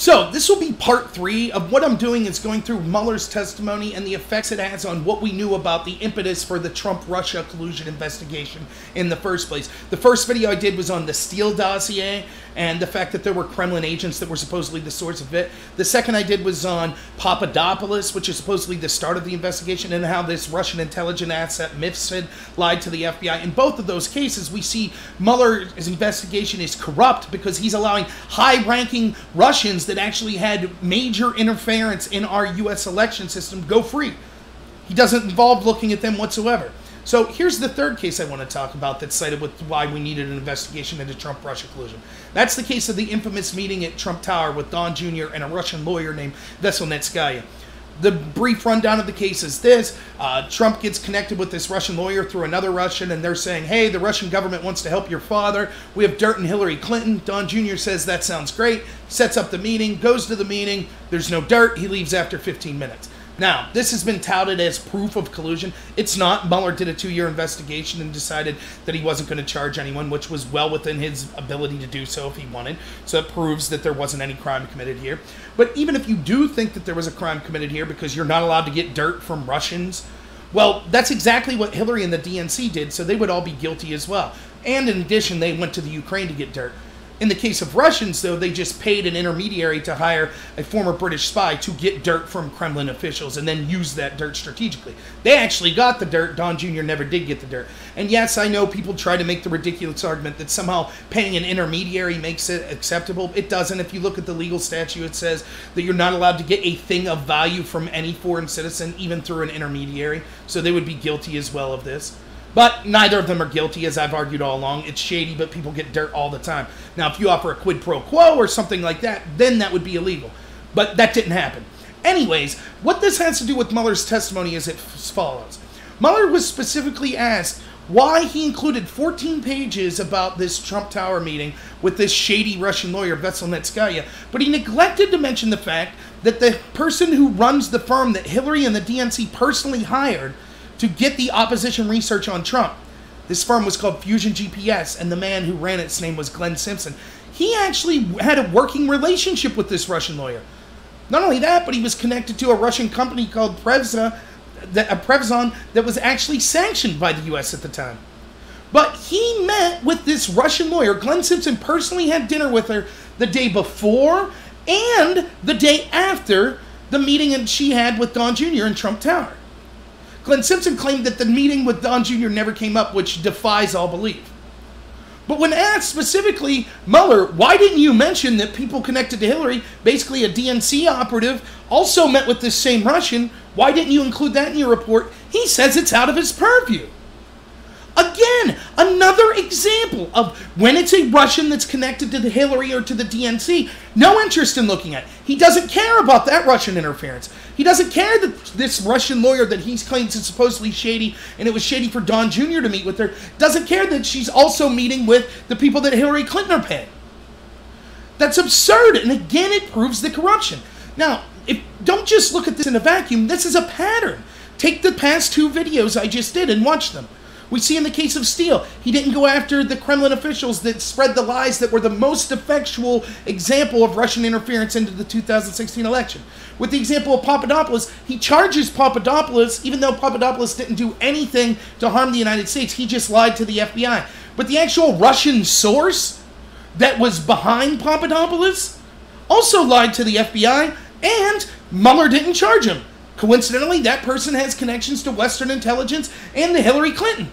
So, this will be part three of what I'm doing is going through Mueller's testimony and the effects it has on what we knew about the impetus for the Trump Russia collusion investigation in the first place. The first video I did was on the Steele dossier and the fact that there were Kremlin agents that were supposedly the source of it. The second I did was on Papadopoulos, which is supposedly the start of the investigation, and how this Russian intelligence asset Mifsud lied to the FBI. In both of those cases, we see Mueller's investigation is corrupt because he's allowing high ranking Russians that actually had major interference in our U.S. election system go free. He doesn't involve looking at them whatsoever. So here's the third case I want to talk about that's cited with why we needed an investigation into Trump Russia collusion. That's the case of the infamous meeting at Trump Tower with Don Jr. and a Russian lawyer named Veselnitskaya. The brief rundown of the case is this uh, Trump gets connected with this Russian lawyer through another Russian, and they're saying, Hey, the Russian government wants to help your father. We have dirt in Hillary Clinton. Don Jr. says, That sounds great. Sets up the meeting, goes to the meeting. There's no dirt. He leaves after 15 minutes. Now, this has been touted as proof of collusion. It's not. Mueller did a two year investigation and decided that he wasn't going to charge anyone, which was well within his ability to do so if he wanted. So it proves that there wasn't any crime committed here. But even if you do think that there was a crime committed here because you're not allowed to get dirt from Russians, well, that's exactly what Hillary and the DNC did, so they would all be guilty as well. And in addition, they went to the Ukraine to get dirt. In the case of Russians, though, they just paid an intermediary to hire a former British spy to get dirt from Kremlin officials and then use that dirt strategically. They actually got the dirt. Don Jr. never did get the dirt. And yes, I know people try to make the ridiculous argument that somehow paying an intermediary makes it acceptable. It doesn't. If you look at the legal statute, it says that you're not allowed to get a thing of value from any foreign citizen, even through an intermediary. So they would be guilty as well of this. But neither of them are guilty, as I've argued all along. It's shady, but people get dirt all the time. Now, if you offer a quid pro quo or something like that, then that would be illegal. But that didn't happen. Anyways, what this has to do with Mueller's testimony is as follows Mueller was specifically asked why he included 14 pages about this Trump Tower meeting with this shady Russian lawyer, Veselnitskaya, but he neglected to mention the fact that the person who runs the firm that Hillary and the DNC personally hired to get the opposition research on Trump. This firm was called Fusion GPS, and the man who ran its name was Glenn Simpson. He actually had a working relationship with this Russian lawyer. Not only that, but he was connected to a Russian company called Prevza, a uh, Prevezon that was actually sanctioned by the U.S. at the time. But he met with this Russian lawyer. Glenn Simpson personally had dinner with her the day before and the day after the meeting that she had with Don Jr. in Trump Tower. Glenn Simpson claimed that the meeting with Don Jr. never came up, which defies all belief. But when asked specifically, Mueller, why didn't you mention that people connected to Hillary, basically a DNC operative, also met with this same Russian? Why didn't you include that in your report? He says it's out of his purview. Again, another example of when it's a Russian that's connected to the Hillary or to the DNC, no interest in looking at. He doesn't care about that Russian interference. He doesn't care that this Russian lawyer that he claims is supposedly shady, and it was shady for Don Jr. to meet with her, doesn't care that she's also meeting with the people that Hillary Clinton are paying. That's absurd, and again, it proves the corruption. Now, if, don't just look at this in a vacuum. This is a pattern. Take the past two videos I just did and watch them. We see in the case of Steele, he didn't go after the Kremlin officials that spread the lies that were the most effectual example of Russian interference into the 2016 election. With the example of Papadopoulos, he charges Papadopoulos, even though Papadopoulos didn't do anything to harm the United States, he just lied to the FBI. But the actual Russian source that was behind Papadopoulos also lied to the FBI, and Mueller didn't charge him. Coincidentally, that person has connections to Western intelligence and to Hillary Clinton.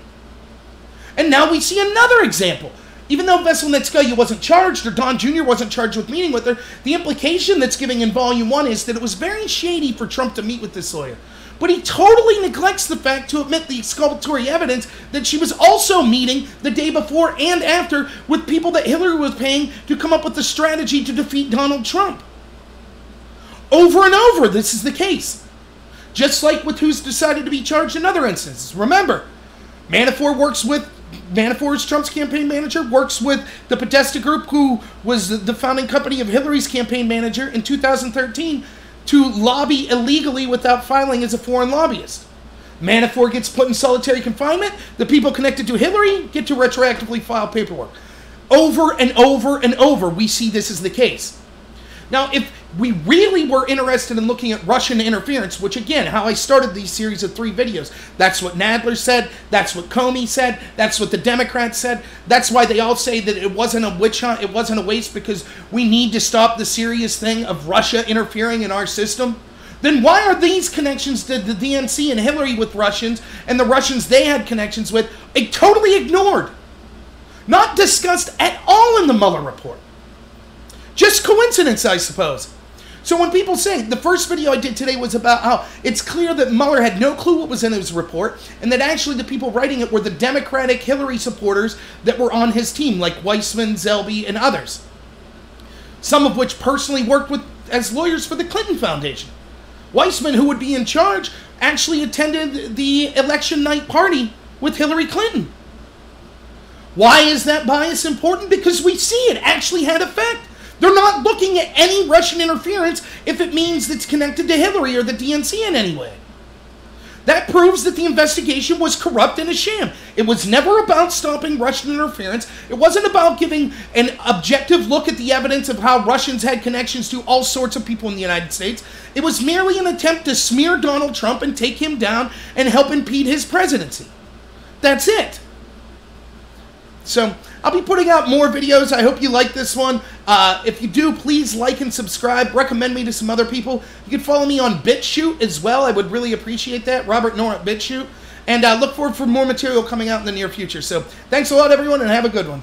And now we see another example. Even though Veselnitskaya wasn't charged or Don Jr. wasn't charged with meeting with her, the implication that's giving in Volume 1 is that it was very shady for Trump to meet with this lawyer. But he totally neglects the fact to admit the exculpatory evidence that she was also meeting the day before and after with people that Hillary was paying to come up with the strategy to defeat Donald Trump. Over and over, this is the case. Just like with who's decided to be charged in other instances. Remember, Manafort works with Manafort's Trump's campaign manager works with the Podesta Group, who was the founding company of Hillary's campaign manager in 2013, to lobby illegally without filing as a foreign lobbyist. Manafort gets put in solitary confinement. The people connected to Hillary get to retroactively file paperwork. Over and over and over, we see this as the case. Now, if we really were interested in looking at Russian interference, which again, how I started these series of three videos, that's what Nadler said, that's what Comey said, that's what the Democrats said, that's why they all say that it wasn't a witch hunt, it wasn't a waste because we need to stop the serious thing of Russia interfering in our system. Then why are these connections to the DNC and Hillary with Russians and the Russians they had connections with eh, totally ignored? Not discussed at all in the Mueller report. Just coincidence, I suppose. So when people say the first video I did today was about how it's clear that Mueller had no clue what was in his report, and that actually the people writing it were the Democratic Hillary supporters that were on his team, like Weissmann, Zebley, and others. Some of which personally worked with as lawyers for the Clinton Foundation. Weissmann, who would be in charge, actually attended the election night party with Hillary Clinton. Why is that bias important? Because we see it actually had effect. They're not looking at any Russian interference if it means it's connected to Hillary or the DNC in any way. That proves that the investigation was corrupt and a sham. It was never about stopping Russian interference. It wasn't about giving an objective look at the evidence of how Russians had connections to all sorts of people in the United States. It was merely an attempt to smear Donald Trump and take him down and help impede his presidency. That's it. So I'll be putting out more videos. I hope you like this one. Uh, if you do, please like and subscribe. Recommend me to some other people. You can follow me on BitChute as well. I would really appreciate that. Robert at BitChute. And uh, look forward for more material coming out in the near future. So thanks a lot, everyone, and have a good one.